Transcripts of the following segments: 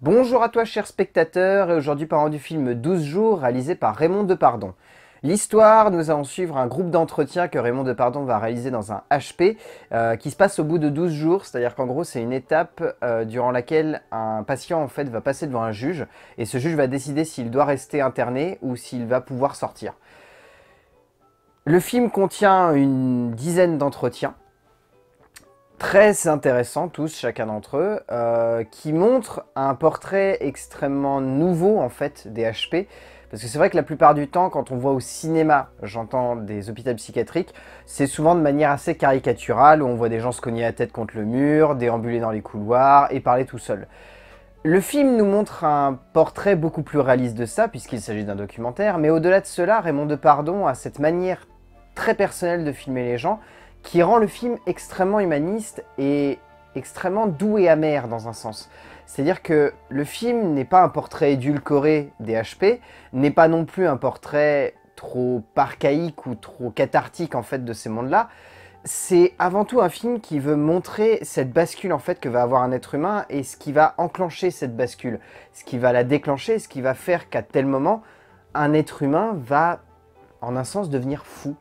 Bonjour à toi chers spectateurs et aujourd'hui parlant du film 12 jours réalisé par Raymond Depardon. L'histoire, nous allons suivre un groupe d'entretien que Raymond Depardon va réaliser dans un HP euh, qui se passe au bout de 12 jours, c'est-à-dire qu'en gros c'est une étape euh, durant laquelle un patient en fait va passer devant un juge et ce juge va décider s'il doit rester interné ou s'il va pouvoir sortir. Le film contient une dizaine d'entretiens très intéressants tous, chacun d'entre eux, euh, qui montrent un portrait extrêmement nouveau en fait des HP. Parce que c'est vrai que la plupart du temps, quand on voit au cinéma, j'entends des hôpitaux psychiatriques, c'est souvent de manière assez caricaturale, où on voit des gens se cogner la tête contre le mur, déambuler dans les couloirs et parler tout seul. Le film nous montre un portrait beaucoup plus réaliste de ça, puisqu'il s'agit d'un documentaire, mais au-delà de cela, Raymond Depardon a cette manière très personnelle de filmer les gens, qui rend le film extrêmement humaniste et extrêmement doux et amer dans un sens. C'est-à-dire que le film n'est pas un portrait édulcoré des HP, n'est pas non plus un portrait trop archaïque ou trop cathartique en fait de ces mondes-là. C'est avant tout un film qui veut montrer cette bascule en fait que va avoir un être humain et ce qui va enclencher cette bascule, ce qui va la déclencher, ce qui va faire qu'à tel moment, un être humain va en un sens devenir fou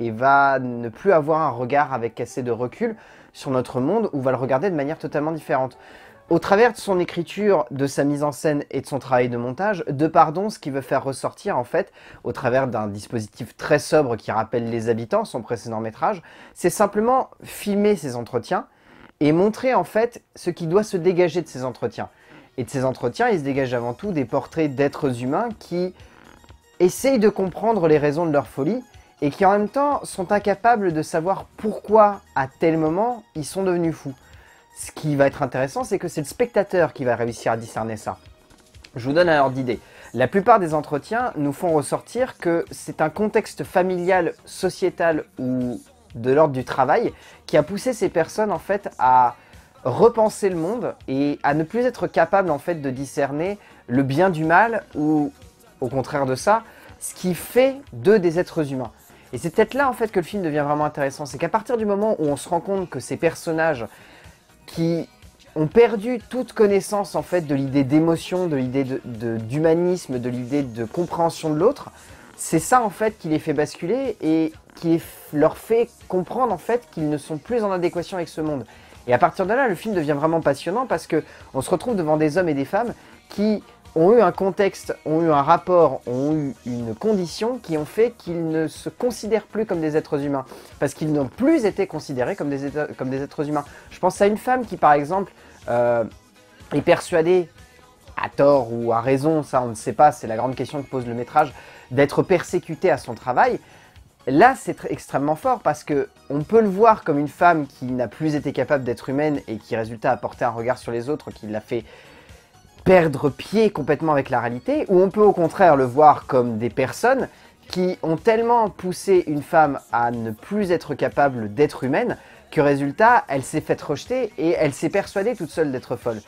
et va ne plus avoir un regard avec assez de recul sur notre monde ou va le regarder de manière totalement différente. Au travers de son écriture, de sa mise en scène et de son travail de montage, De Pardon, ce qui veut faire ressortir en fait, au travers d'un dispositif très sobre qui rappelle Les Habitants, son précédent métrage, c'est simplement filmer ces entretiens et montrer en fait ce qui doit se dégager de ces entretiens. Et de ces entretiens, il se dégage avant tout des portraits d'êtres humains qui essayent de comprendre les raisons de leur folie et qui en même temps sont incapables de savoir pourquoi à tel moment ils sont devenus fous. Ce qui va être intéressant, c'est que c'est le spectateur qui va réussir à discerner ça. Je vous donne un ordre d'idée. La plupart des entretiens nous font ressortir que c'est un contexte familial, sociétal ou de l'ordre du travail qui a poussé ces personnes en fait à repenser le monde et à ne plus être capables en fait de discerner le bien du mal ou au contraire de ça, ce qui fait d'eux des êtres humains. Et c'est peut-être là en fait que le film devient vraiment intéressant, c'est qu'à partir du moment où on se rend compte que ces personnages qui ont perdu toute connaissance en fait de l'idée d'émotion, de l'idée d'humanisme, de, l'idée de compréhension de l'autre, c'est ça en fait qui les fait basculer et qui leur fait comprendre en fait qu'ils ne sont plus en adéquation avec ce monde. Et à partir de là, le film devient vraiment passionnant parce que on se retrouve devant des hommes et des femmes qui ont eu un contexte, ont eu un rapport, ont eu une condition qui ont fait qu'ils ne se considèrent plus comme des êtres humains. Parce qu'ils n'ont plus été considérés comme des, êtres humains. Je pense à une femme qui, par exemple, euh, est persuadée, à tort ou à raison, ça on ne sait pas, c'est la grande question que pose le métrage, d'être persécutée à son travail. Là, c'est extrêmement fort parce que on peut le voir comme une femme qui n'a plus été capable d'être humaine et qui, résultat, a porté un regard sur les autres qui l'a fait perdre pied complètement avec la réalité, ou on peut au contraire le voir comme des personnes qui ont tellement poussé une femme à ne plus être capable d'être humaine que résultat, elle s'est faite rejeter et elle s'est persuadée toute seule d'être folle.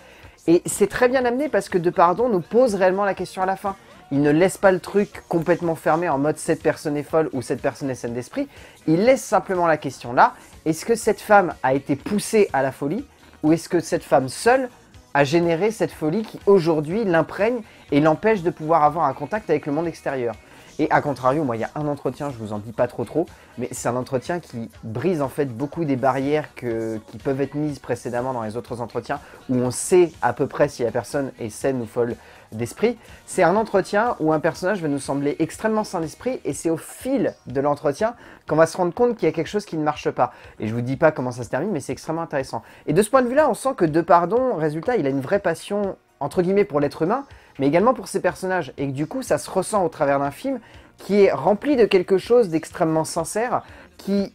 Et c'est très bien amené parce que De Pardon nous pose réellement la question à la fin. Il ne laisse pas le truc complètement fermé en mode cette personne est folle ou cette personne est saine d'esprit. Il laisse simplement la question là. Est-ce que cette femme a été poussée à la folie ou est-ce que cette femme seule a généré cette folie qui aujourd'hui l'imprègne et l'empêche de pouvoir avoir un contact avec le monde extérieur. Et à contrario, moi, il y a un entretien, je vous en dis pas trop trop, mais c'est un entretien qui brise en fait beaucoup des barrières qui peuvent être mises précédemment dans les autres entretiens, où on sait à peu près si la personne est saine ou folle d'esprit. C'est un entretien où un personnage va nous sembler extrêmement sain d'esprit, et c'est au fil de l'entretien qu'on va se rendre compte qu'il y a quelque chose qui ne marche pas. Et je vous dis pas comment ça se termine, mais c'est extrêmement intéressant. Et de ce point de vue-là, on sent que De Pardon, résultat, il a une vraie passion entre guillemets pour l'être humain, mais également pour ses personnages. Et que du coup, ça se ressent au travers d'un film qui est rempli de quelque chose d'extrêmement sincère, qui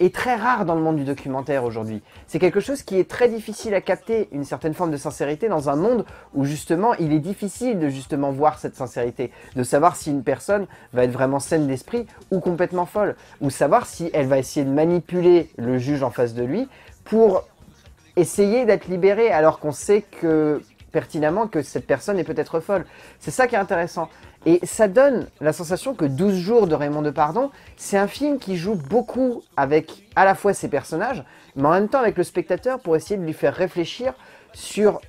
est très rare dans le monde du documentaire aujourd'hui. C'est quelque chose qui est très difficile à capter, une certaine forme de sincérité dans un monde où justement il est difficile de justement voir cette sincérité, de savoir si une personne va être vraiment saine d'esprit ou complètement folle, ou savoir si elle va essayer de manipuler le juge en face de lui pour essayer d'être libérée alors qu'on sait que pertinemment que cette personne est peut-être folle. C'est ça qui est intéressant. Et ça donne la sensation que 12 jours de Raymond Depardon, c'est un film qui joue beaucoup avec à la fois ses personnages, mais en même temps avec le spectateur pour essayer de lui faire réfléchir sur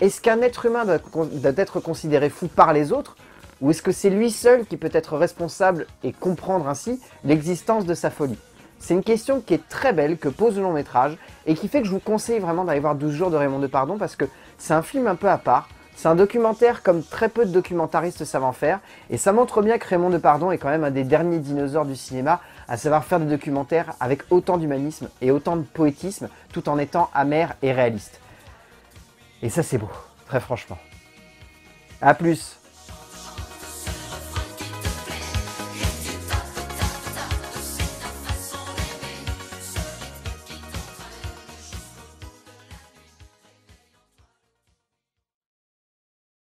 Est-ce qu'un être humain doit, doit être considéré fou par les autres ou est-ce que c'est lui seul qui peut être responsable et comprendre ainsi l'existence de sa folie C'est une question qui est très belle, que pose le long métrage, et qui fait que je vous conseille vraiment d'aller voir 12 jours de Raymond Depardon parce que c'est un film un peu à part, c'est un documentaire comme très peu de documentaristes savent en faire, et ça montre bien que Raymond Depardon est quand même un des derniers dinosaures du cinéma à savoir faire des documentaires avec autant d'humanisme et autant de poétisme, tout en étant amer et réaliste. Et ça c'est beau, très franchement. A plus